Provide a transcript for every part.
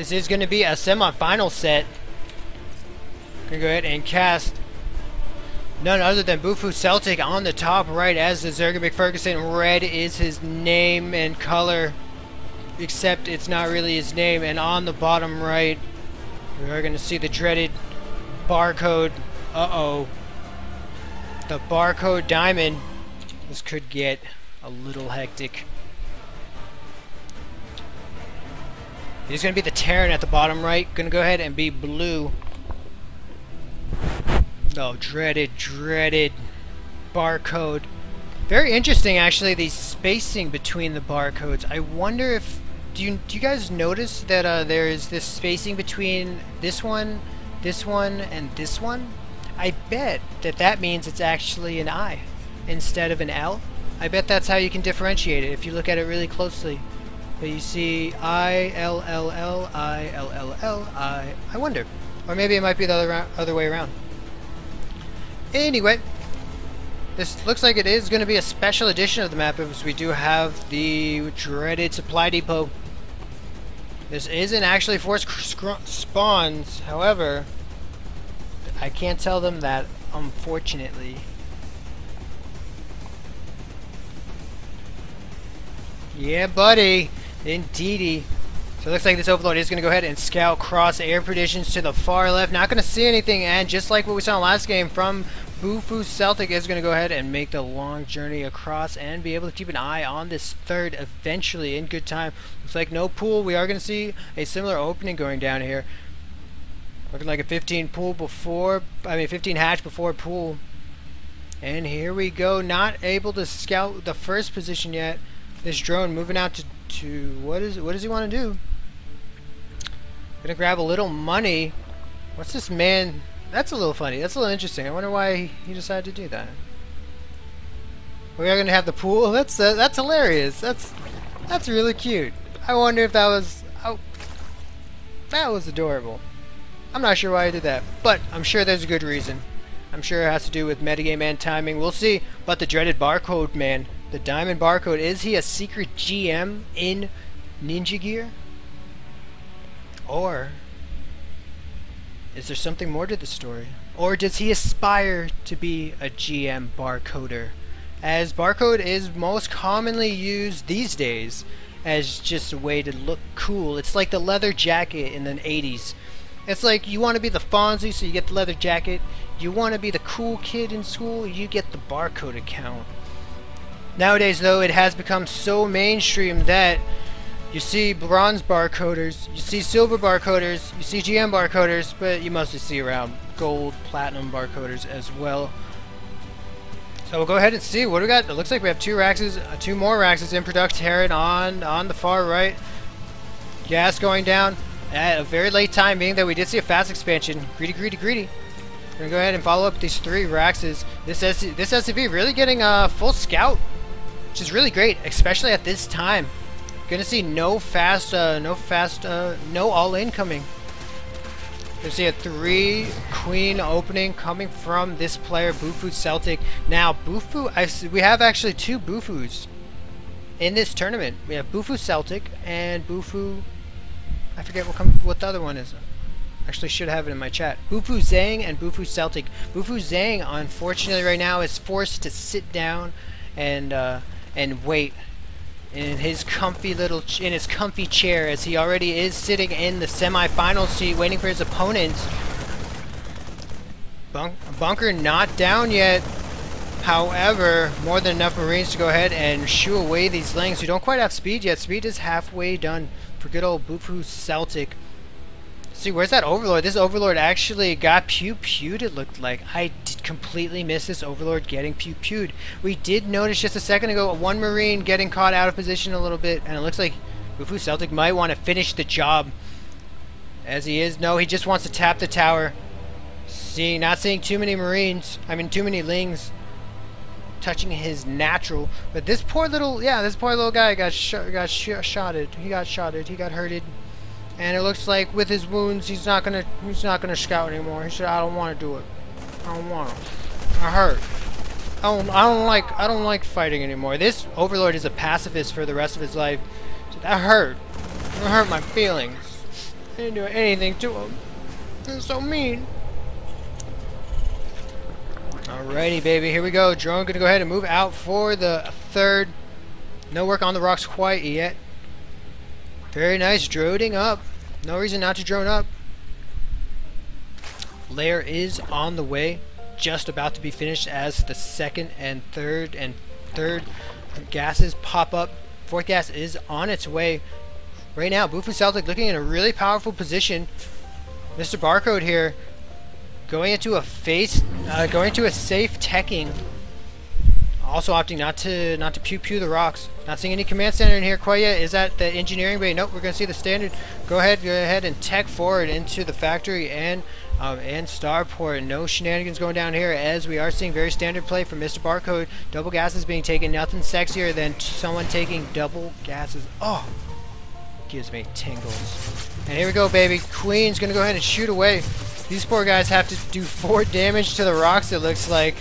This is going to be a semi-final set. Gonna go ahead and cast none other than BuFuSeltic on the top right as the Zerga McFerguson. Red is his name and color, except it's not really his name. And on the bottom right, we are going to see the dreaded barcode. Uh-oh. The barcode diamond. This could get a little hectic. He's going to be the Terran at the bottom right. Going to go ahead and be blue. Oh, dreaded, dreaded barcode. Very interesting, actually, the spacing between the barcodes. I wonder if... Do you, do you guys notice that uh, there is this spacing between this one, this one, and this one? I bet that that means it's actually an I instead of an L. I bet that's how you can differentiate it if you look at it really closely. But you see I, L, L, L, I, L, L, L, I. I wonder. Or maybe it might be the other, other way around. Anyway, this looks like it is going to be a special edition of the map because we do have the dreaded supply depot. This isn't actually forced spawns, however, I can't tell them that, unfortunately. Yeah, buddy. Indeedy. So it looks like this Overlord is going to go ahead and scout cross air predictions to the far left. Not going to see anything, and just like what we saw in last game from BuFuSeltic is going to go ahead and make the long journey across and be able to keep an eye on this third eventually in good time. Looks like no pool. We are going to see a similar opening going down here. Looking like a 15 pool before, I mean 15 hatch before pool. And here we go, not able to scout the first position yet. This drone moving out to, to what is what does he want to do? Gonna grab a little money. What's this man? That's a little funny. That's a little interesting. I wonder why he decided to do that. We are gonna have the pool. That's uh, that's hilarious. That's that's really cute. I wonder if that was oh, that was adorable. I'm not sure why I did that, but I'm sure there's a good reason. I'm sure it has to do with metagame and timing. We'll see. But the dreaded barcode man, the diamond barcode, is he a secret GM in Ninja Gear? Or is there something more to the story? Or does he aspire to be a GM barcoder? As barcode is most commonly used these days as just a way to look cool. It's like the leather jacket in the 80s it's like you want to be the Fonzie, so you get the leather jacket. You want to be the cool kid in school, you get the barcode account. Nowadays, though, it has become so mainstream that you see bronze barcoders, you see silver barcoders, you see GM barcoders, but you mostly see around gold, platinum barcoders as well. So we'll go ahead and see what we got. It looks like we have two Raxes, uh, two more Raxes in Herod on on the far right. Gas going down at a very late time, being that we did see a fast expansion. Greedy, greedy, greedy. We're gonna go ahead and follow up these three Raxes. This SC this SCV really getting a full scout, which is really great, especially at this time. Gonna see no fast, uh, no fast, uh, no all incoming. Gonna see a three queen opening coming from this player, BuFuSeltic. Now, Bufu, I, we have actually two Bufus in this tournament. We have BuFuSeltic and Bufu I forget what come, what the other one is. Actually, should have it in my chat. Bufu Zhang and BuFuSeltic. Bufu Zhang, unfortunately, right now is forced to sit down and uh, and wait in his comfy little in his comfy chair as he already is sitting in the semi-final seat, waiting for his opponent. Bunk bunker not down yet. However, more than enough Marines to go ahead and shoo away these Lings who don't quite have speed yet. Speed is halfway done for good old BuFuSeltic. See, where's that Overlord? This Overlord actually got pew-pewed, it looked like. I completely miss this Overlord getting pew-pewed. We did notice just a second ago one Marine getting caught out of position a little bit, and it looks like BuFuSeltic might want to finish the job. As he is. No, he just wants to tap the tower. See, not seeing too many Marines. I mean, too many Lings touching his natural. But this poor little, yeah, this poor little guy got sh got sh shotted. He got shotted. He got hurted. And it looks like with his wounds, he's not gonna he's not gonna scout anymore. He said, "I don't want to do it. I don't want to. I hurt. I don't I don't like I don't like fighting anymore." This Overlord is a pacifist for the rest of his life. So that hurt. It hurt my feelings. I didn't do anything to him. They're so mean. Alrighty, baby. Here we go. Drone gonna go ahead and move out for the third. No work on the rocks quite yet. Very nice. Droning up. No reason not to drone up. Lair is on the way. Just about to be finished as the second and third and third gases pop up. Fourth gas is on its way. Right now, BuFuSeltic looking in a really powerful position. Mr. Barcode here going into a face, uh, going to a safe teching. Also opting not to not to pew pew the rocks. Not seeing any command center in here quite yet. Is that the engineering bay? Nope, we're gonna see the standard. Go ahead, go ahead and tech forward into the factory and um, and starport. No shenanigans going down here as we are seeing very standard play from Mr. Barcode. Double gases being taken. Nothing sexier than someone taking double gases. Oh, gives me tingles. And here we go, baby. Queen's gonna go ahead and shoot away. These poor guys have to do four damage to the rocks. It looks like.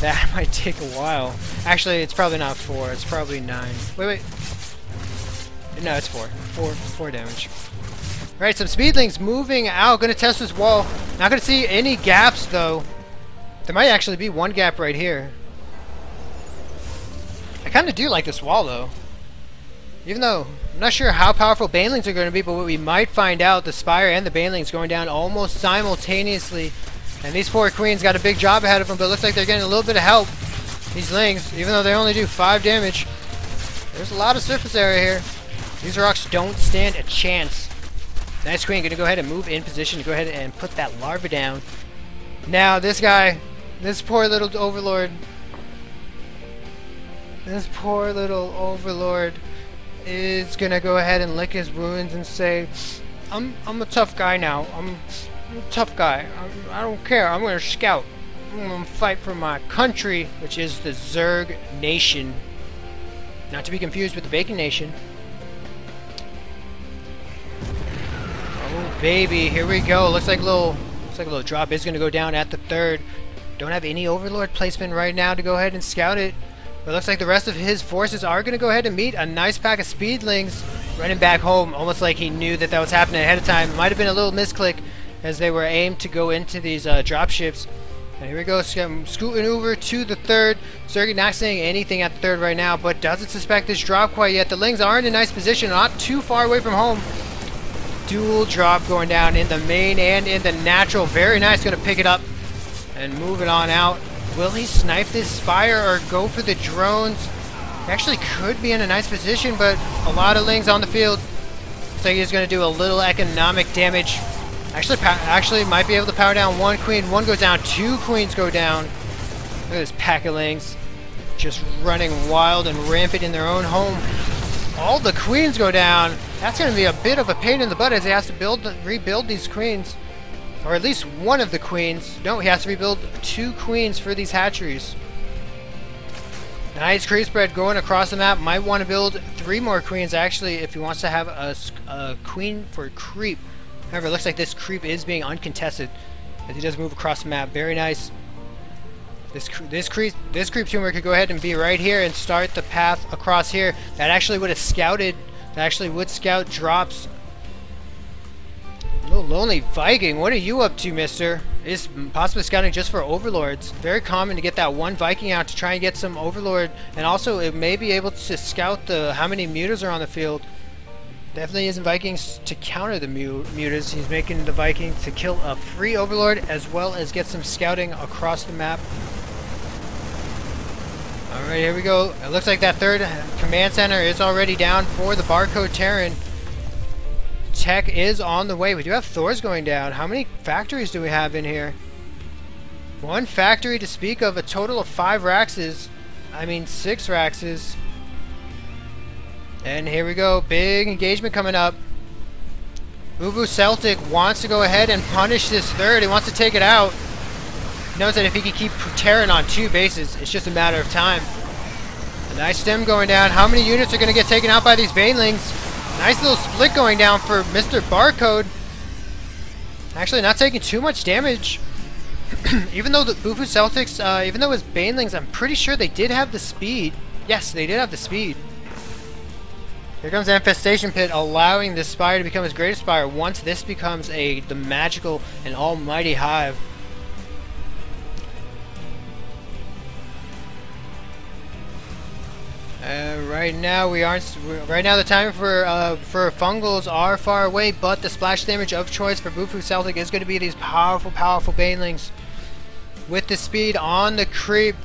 That might take a while. Actually, it's probably not four. It's probably nine. Wait, wait. No, it's four. Four, four damage. Alright, some speedlings moving out. Gonna test this wall. Not gonna see any gaps, though. There might actually be one gap right here. I kind of do like this wall, though. Even though I'm not sure how powerful Banelings are going to be, but what we might find out, the Spire and the Banelings going down almost simultaneously and these four queens got a big job ahead of them, but it looks like they're getting a little bit of help. These lings, even though they only do 5 damage. There's a lot of surface area here. These rocks don't stand a chance. Nice queen, gonna go ahead and move in position go ahead and put that larva down. Now, this guy, this poor little overlord, this poor little overlord is gonna go ahead and lick his wounds and say, I'm, I'm a tough guy now. I'm a tough guy. I, I don't care. I'm to scout. I'm to fight for my country, which is the Zerg Nation. Not to be confused with the Bacon Nation. Baby. Here we go. Looks like a little, looks like a little drop is going to go down at the third. Don't have any Overlord placement right now to go ahead and scout it. But looks like the rest of his forces are going to go ahead and meet a nice pack of speedlings running back home, almost like he knew that that was happening ahead of time. Might have been a little misclick as they were aimed to go into these uh, dropships. And here we go, scooting over to the third. Sergey not saying anything at the third right now, but doesn't suspect this drop quite yet. The Lings are in a nice position, not too far away from home. Dual drop going down in the main and in the natural. Very nice, going to pick it up and move it on out. Will he snipe this Spire or go for the drones? He actually could be in a nice position, but a lot of Lings on the field. So he's going to do a little economic damage Actually, actually might be able to power down one queen. One goes down. Two queens go down. Look at this pack of lings. Just running wild and rampant in their own home. All the queens go down. That's going to be a bit of a pain in the butt as he has to build, rebuild these queens. Or at least one of the queens. No, he has to rebuild two queens for these hatcheries. Nice creep spread going across the map. Might want to build three more queens actually if he wants to have a, a queen for creep. However, it looks like this creep is being uncontested as he does move across the map. Very nice. This this creep this creep tumor could go ahead and be right here and start the path across here. That actually would have scouted. That actually would scout drops. Little lonely Viking, what are you up to, Mister? Is possibly scouting just for overlords. Very common to get that one Viking out to try and get some overlord, and also it may be able to scout the how many mutas are on the field. Definitely isn't Vikings to counter the mutas. He's making the Viking to kill a free Overlord as well as get some scouting across the map. Alright, here we go. It looks like that third command center is already down for the Barcode Terran. Tech is on the way. We do have Thors going down. How many factories do we have in here? One factory to speak of. A total of five Raxes. I mean, six Raxes. And here we go, big engagement coming up. Ubu Celtic wants to go ahead and punish this third. He wants to take it out. Knows that if he can keep Terran on two bases, it's just a matter of time. A nice stim going down. How many units are going to get taken out by these Banelings? Nice little split going down for Mr. Barcode. Actually, not taking too much damage. even though the BuFuSeltics, uh, even though it was Banelings, I'm pretty sure they did have the speed. Yes, they did have the speed. Here comes Infestation Pit, allowing this spire to become his greatest spire once this becomes a the magical and almighty hive. Right now we aren't. Right now the time for uh, for fungals are far away, but the splash damage of choice for BuFuSeltic is going to be these powerful, powerful banelings with the speed on the creep.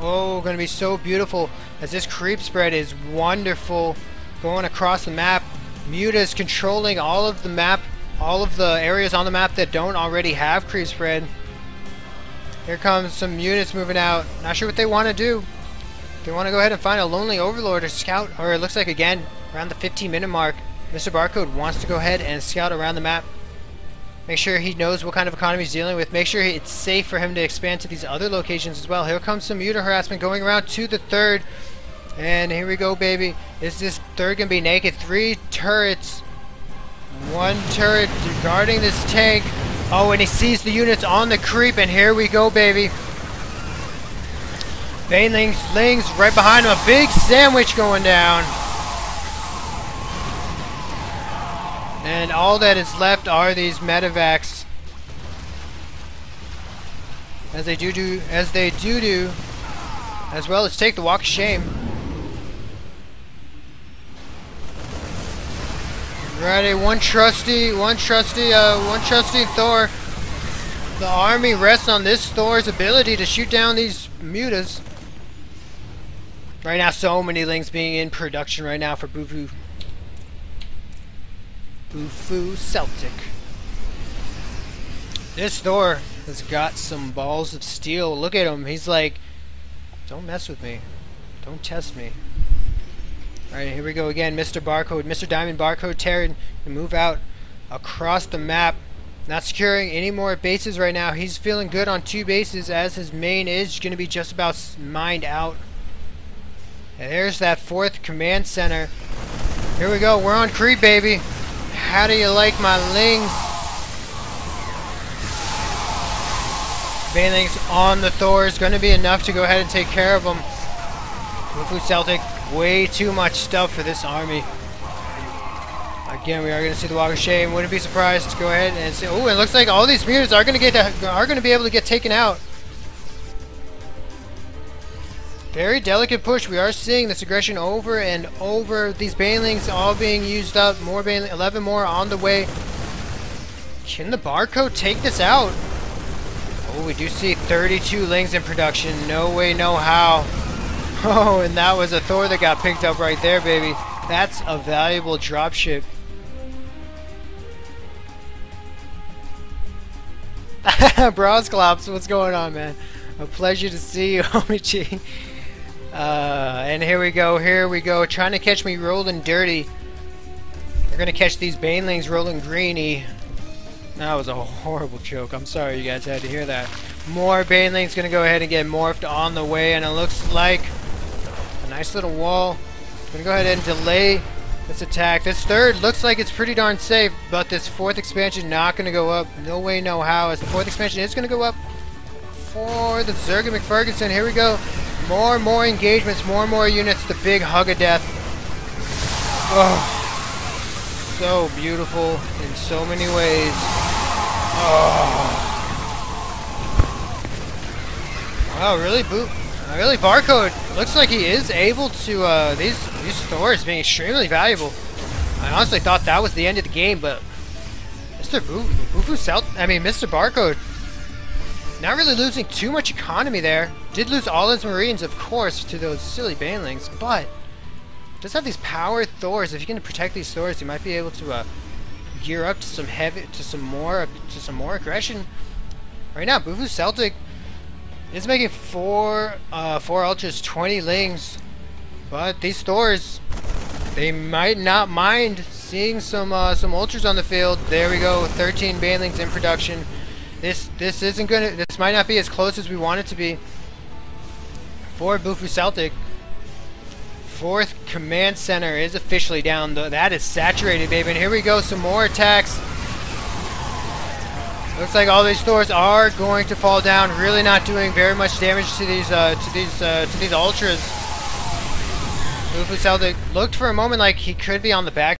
Oh, going to be so beautiful as this creep spread is wonderful, going across the map. Muta is controlling all of the map, all of the areas on the map that don't already have creep spread. Here comes some units moving out. Not sure what they want to do. They want to go ahead and find a Lonely Overlord or scout, or it looks like again, around the 15 minute mark, Mr. Barcode wants to go ahead and scout around the map. Make sure he knows what kind of economy he's dealing with. Make sure it's safe for him to expand to these other locations as well. Here comes some Muta harassment going around to the third. And here we go, baby. Is this third going to be naked? Three turrets. One turret guarding this tank. Oh, and he sees the units on the creep, and here we go, baby. Banelings, Lings right behind him. A big sandwich going down. And all that is left are these medevacs. As they do do, as they do do, as well as take the walk of shame. Ready, one trusty, one trusty, uh, one trusty Thor. The army rests on this Thor's ability to shoot down these mutas. Right now, so many lings being in production right now for Bufu. BuFuSeltic. This Thor has got some balls of steel. Look at him. He's like, don't mess with me. Don't test me. Alright, here we go again. Mr. Barcode, Mr. Diamond Barcode Terran to move out across the map. Not securing any more bases right now. He's feeling good on two bases as his main is going to be just about mined out. And there's that fourth command center. Here we go. We're on creep, baby. How do you like my lings? Banelings on the Thor is going to be enough to go ahead and take care of them. Wufu Celtic, way too much stuff for this army. Again, we are going to see the Walk of Shame. Wouldn't be surprised to go ahead and see. Oh, it looks like all these mutants are going to get are going to be able to get taken out. Very delicate push. We are seeing this aggression over and over. These banelings all being used up. More baneling, 11 more on the way. Can the barcode take this out? Oh, we do see 32 lings in production. No way, no how. Oh, and that was a Thor that got picked up right there, baby. That's a valuable dropship. Brosclops, what's going on, man? A pleasure to see you, Omichi. Uh, and here we go, here we go. Trying to catch me rolling dirty. They're gonna catch these banelings rolling greeny. That was a horrible joke. I'm sorry you guys had to hear that. More banelings gonna go ahead and get morphed on the way, and it looks like a nice little wall. Gonna go ahead and delay this attack. This third looks like it's pretty darn safe, but this fourth expansion not gonna go up. No way, no how. As the fourth expansion is gonna go up for the Zerga McFerguson. Here we go. More and more engagements, more and more units, the big hug of death. Oh, so beautiful in so many ways. Oh. Wow, really, boot, really, barcode. Looks like he is able to. Uh, these these Thors being extremely valuable. I honestly thought that was the end of the game, but Mr. Bufu South. I mean, Mr. Barcode not really losing too much economy there. Did lose all his marines, of course, to those silly banelings, but does have these power Thors. If you can protect these Thors, you might be able to uh, gear up to some heavy, to some more, to some more aggression. Right now, BuFuSeltic is making four, uh, four ultras, 20 lings, but these Thors, they might not mind seeing some, uh, some ultras on the field. There we go, 13 banelings in production. This this isn't gonna this might not be as close as we want it to be for BuFuSeltic. Fourth command center is officially down. That is saturated, baby. And here we go, some more attacks. Looks like all these Thors are going to fall down. Really not doing very much damage to these uh, to these uh, to these ultras. BuFuSeltic looked for a moment like he could be on the back